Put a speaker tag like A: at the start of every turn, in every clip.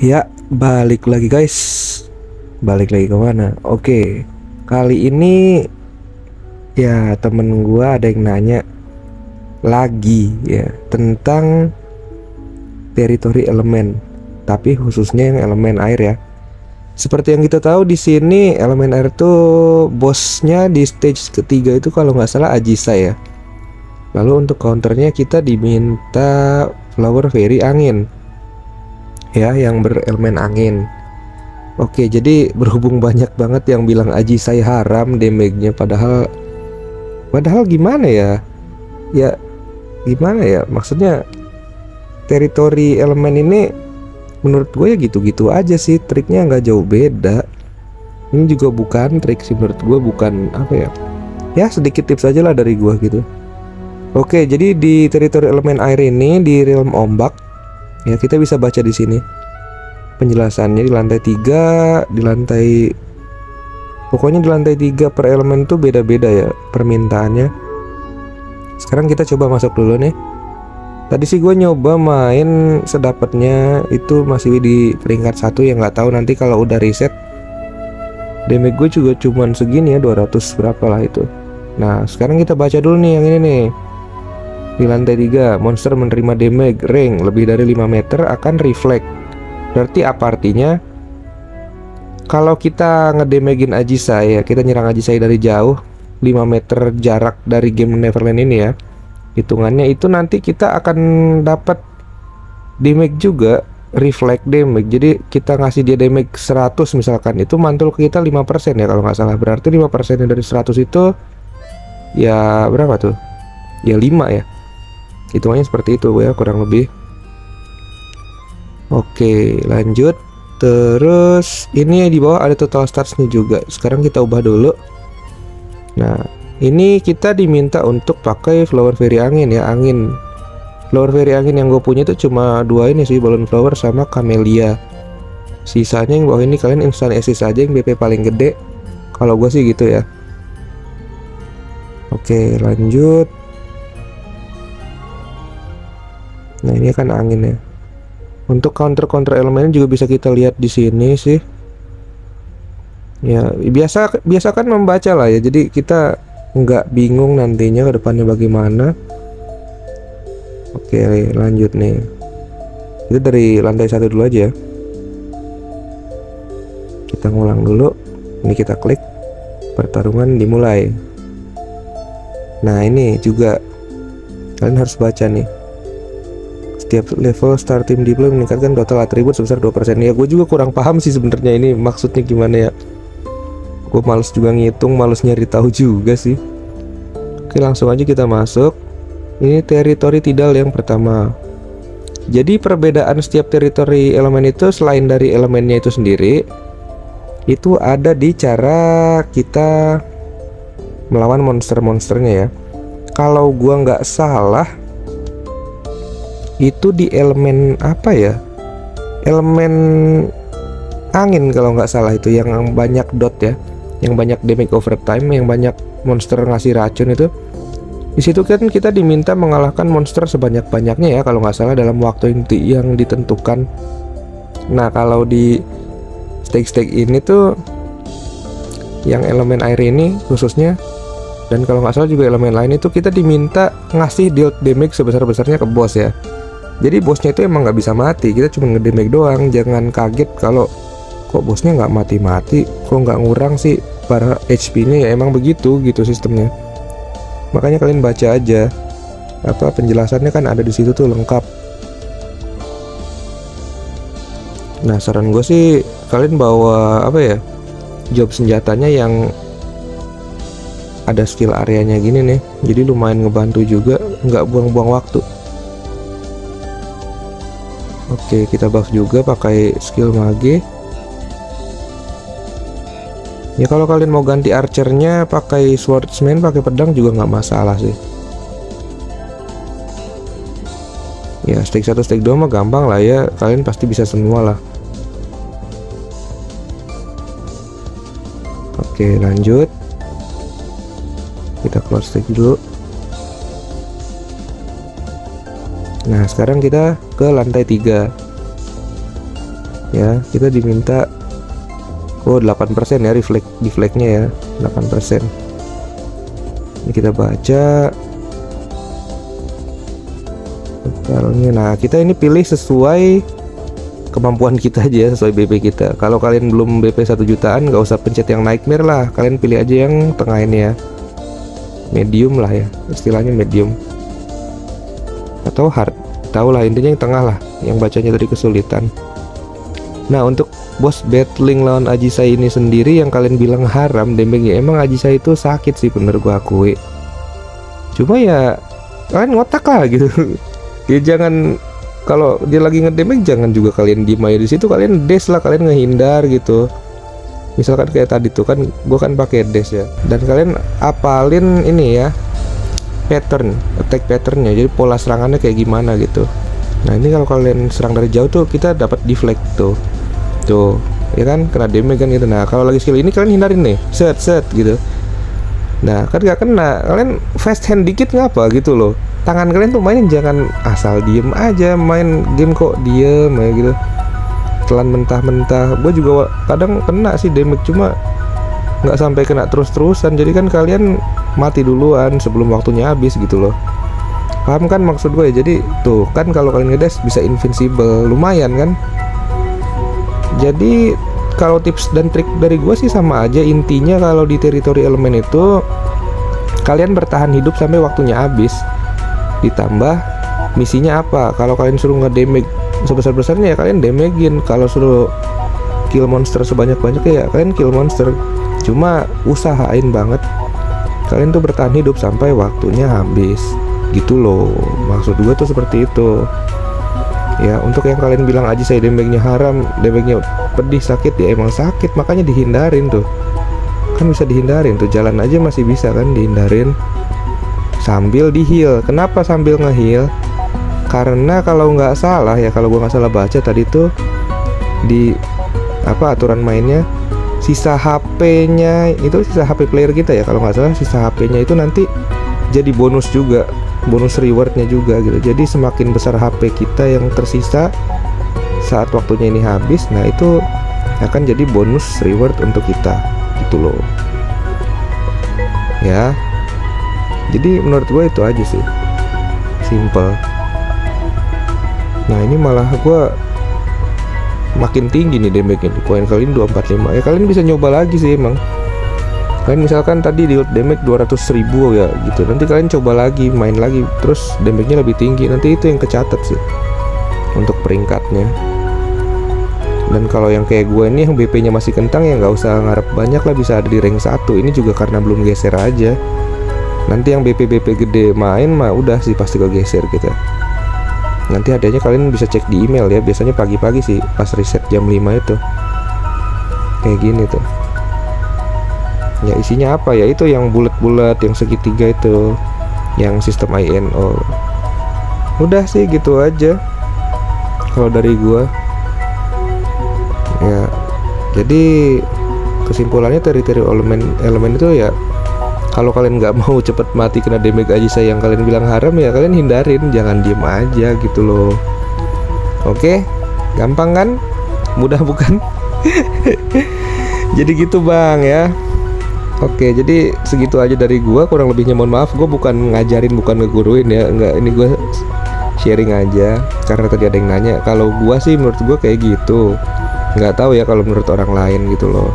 A: Ya, balik lagi guys. Balik lagi ke mana? Oke, kali ini ya temen gua ada yang nanya lagi ya tentang teritori elemen, tapi khususnya yang elemen air ya. Seperti yang kita tahu di sini elemen air tuh bosnya di stage ketiga itu kalau nggak salah Ajisa ya. Lalu untuk counternya kita diminta flower fairy angin ya yang berelemen angin. Oke, jadi berhubung banyak banget yang bilang Aji saya haram damage-nya padahal padahal gimana ya? Ya gimana ya? Maksudnya teritori elemen ini menurut gue ya gitu-gitu aja sih triknya nggak jauh beda. Ini juga bukan trik sih menurut gue bukan apa ya? Ya sedikit tips aja lah dari gue gitu. Oke, jadi di teritori elemen air ini di realm ombak ya kita bisa baca di sini. Penjelasannya di lantai tiga di lantai pokoknya di lantai tiga per elemen tuh beda-beda ya permintaannya. Sekarang kita coba masuk dulu nih. Tadi sih gue nyoba main sedapatnya itu masih di peringkat satu yang nggak tahu nanti kalau udah reset. Damage gue juga cuman segini ya 200 berapa lah itu. Nah sekarang kita baca dulu nih yang ini nih di lantai 3, monster menerima damage ring lebih dari 5 meter akan reflect. Berarti apa artinya? Kalau kita ngedamagin Ajisai ya, kita nyerang Ajisai dari jauh 5 meter jarak dari game Neverland ini ya. Hitungannya itu nanti kita akan dapat damage juga reflect damage. Jadi kita ngasih dia damage 100 misalkan itu mantul ke kita 5% ya kalau nggak salah. Berarti 5% dari 100 itu ya berapa tuh? Ya 5 ya hitungannya seperti itu ya kurang lebih. Oke lanjut. Terus ini di bawah ada total starsnya juga. Sekarang kita ubah dulu. Nah ini kita diminta untuk pakai flower fairy angin ya angin. Flower fairy angin yang gue punya itu cuma dua ini sih balloon flower sama camellia. Sisanya yang bawah ini kalian instant assist aja yang BP paling gede. Kalau gue sih gitu ya. Oke lanjut Nah ini kan angin ya. Untuk counter counter elemen juga bisa kita lihat di sini sih. Ya biasa biasa kan membaca lah ya. Jadi kita nggak bingung nantinya ke depannya bagaimana. Oke lanjut nih. Itu dari lantai satu dulu aja. Kita ngulang dulu. Ini kita klik. Pertarungan dimulai. Nah ini juga kalian harus baca nih setiap level start team deploy meningkatkan total atribut sebesar 2% ya gue juga kurang paham sih sebenarnya ini maksudnya gimana ya. Gue males juga ngitung males nyari tahu juga sih. Oke langsung aja kita masuk. Ini teritori tidal yang pertama. Jadi perbedaan setiap teritori elemen itu selain dari elemennya itu sendiri itu ada di cara kita melawan monster-monsternya ya. Kalau gua nggak salah itu di elemen apa ya? Elemen angin kalau nggak salah itu yang banyak dot ya. Yang banyak damage overtime yang banyak monster ngasih racun itu. Di situ kan kita diminta mengalahkan monster sebanyak-banyaknya ya kalau nggak salah dalam waktu yang ditentukan. Nah kalau di stake-stake ini tuh yang elemen air ini khususnya dan kalau nggak salah juga elemen lain itu kita diminta ngasih deal damage sebesar-besarnya ke boss ya jadi bosnya itu emang nggak bisa mati kita cuma ngedamage doang. Jangan kaget kalau kok bosnya nggak mati-mati kok nggak ngurang sih? Para HP nya ya emang begitu gitu sistemnya. Makanya kalian baca aja. Apa penjelasannya kan ada di situ tuh lengkap. Nah saran gue sih kalian bawa apa ya job senjatanya yang ada skill areanya gini nih. Jadi lumayan ngebantu juga nggak buang-buang waktu Oke, kita buff juga pakai skill mage. Ya kalau kalian mau ganti archernya pakai swordsman, pakai pedang juga nggak masalah sih. Ya stake satu stake dua mah gampang lah ya, kalian pasti bisa semua lah. Oke lanjut, kita keluar stake dulu. Nah sekarang kita ke lantai 3 ya kita diminta oh 8% ya reflect deflectnya ya 8% ini kita baca. Totalnya nah kita ini pilih sesuai kemampuan kita aja sesuai BP kita. Kalau kalian belum BP 1 jutaan nggak usah pencet yang nightmare lah. Kalian pilih aja yang tengah ini ya. Medium lah ya istilahnya medium. Atau hard. Tahu lah intinya yang tengah lah yang bacanya tadi kesulitan nah untuk bos battling lawan Ajisai ini sendiri yang kalian bilang haram damage emang Ajisai itu sakit sih bener gua akui. Cuma ya kalian ngotak lah gitu. Ya jangan kalau dia lagi ngedamage jangan juga kalian diem aja di situ. Kalian dash lah kalian ngehindar gitu. Misalkan kayak tadi tuh kan gua kan pakai dash ya. Dan kalian apalin ini ya pattern attack patternnya. Jadi pola serangannya kayak gimana gitu. Nah ini kalau kalian serang dari jauh tuh kita dapat deflect tuh tuh ya kan? Kena damage kan gitu. Nah kalau lagi skill ini kalian hindarin nih. Set set gitu. Nah kan gak kena. Kalian fast hand dikit ngapa gitu loh. Tangan kalian tuh mainin jangan asal diem aja. Main game kok diem ya gitu. Telan mentah-mentah. Gue juga kadang kena sih damage cuma nggak sampai kena terus-terusan. Jadi kan kalian mati duluan sebelum waktunya habis gitu loh. Paham kan maksud gue ya? Jadi tuh kan kalau kalian ngedes bisa invincible. Lumayan kan jadi kalau tips dan trik dari gue sih sama aja. Intinya kalau di teritori elemen itu kalian bertahan hidup sampai waktunya habis. Ditambah misinya apa? Kalau kalian suruh nge-damage sebesar-besarnya ya kalian damagein. Kalau suruh kill monster sebanyak-banyaknya ya kalian kill monster. Cuma usahain banget. Kalian tuh bertahan hidup sampai waktunya habis. Gitu loh. Maksud gue tuh seperti itu ya untuk yang kalian bilang aja saya damage-nya haram damage-nya pedih sakit ya emang sakit. Makanya dihindarin tuh. Kan bisa dihindarin tuh. Jalan aja masih bisa kan dihindarin. Sambil di heal kenapa sambil nge-heal? Karena kalau nggak salah ya kalau gue nggak salah baca tadi tuh di apa aturan mainnya sisa HP-nya itu sisa HP player kita ya kalau nggak salah sisa HP-nya itu nanti jadi bonus juga bonus rewardnya juga gitu. Jadi semakin besar HP kita yang tersisa saat waktunya ini habis nah itu akan jadi bonus reward untuk kita gitu loh. Ya. Jadi menurut gue itu aja sih. Simple. Nah ini malah gue makin tinggi nih damage nya koin kalian 245 ya kalian bisa nyoba lagi sih emang kalian misalkan tadi di damage 200 ribu ya gitu. Nanti kalian coba lagi main lagi terus damage nya lebih tinggi. Nanti itu yang kecatat sih untuk peringkatnya. Dan kalau yang kayak gue ini yang BP nya masih kentang ya nggak usah ngarep banyak lah bisa ada di rank 1 ini juga karena belum geser aja. Nanti yang BP BP gede main mah udah sih pasti kegeser gitu. Nanti adanya kalian bisa cek di email ya. Biasanya pagi-pagi sih pas riset jam 5 itu. Kayak gini tuh ya isinya apa ya? Itu yang bulat-bulat yang segitiga itu. Yang sistem INO udah sih gitu aja. Kalau dari gua. Ya jadi kesimpulannya teritori elemen elemen itu ya kalau kalian nggak mau cepet mati kena damage aja saya yang kalian bilang haram ya kalian hindarin. Jangan diem aja gitu loh. Oke? Gampang kan? Mudah bukan? Jadi gitu bang ya Oke, jadi segitu aja dari gua. Kurang lebihnya mohon maaf, gua bukan ngajarin, bukan ngeguruin ya. Enggak, ini gua sharing aja. Karena tadi ada yang nanya. Kalau gua sih menurut gua kayak gitu. Nggak tahu ya kalau menurut orang lain gitu loh.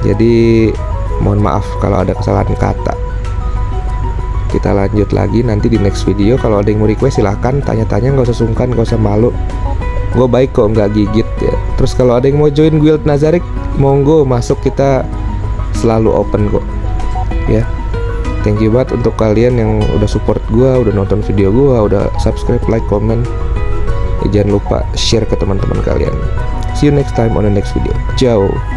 A: Jadi mohon maaf kalau ada kesalahan kata kita lanjut lagi nanti di next video kalau ada yang mau request silahkan tanya-tanya nggak usah sungkan nggak usah malu gue baik kok nggak gigit ya terus kalau ada yang mau join guild Nazarik monggo masuk kita selalu open kok. Ya. Thank you banget untuk kalian yang udah support gue udah nonton video gue udah subscribe like comment. Ya, jangan lupa share ke teman-teman kalian. See you next time on the next video. Ciao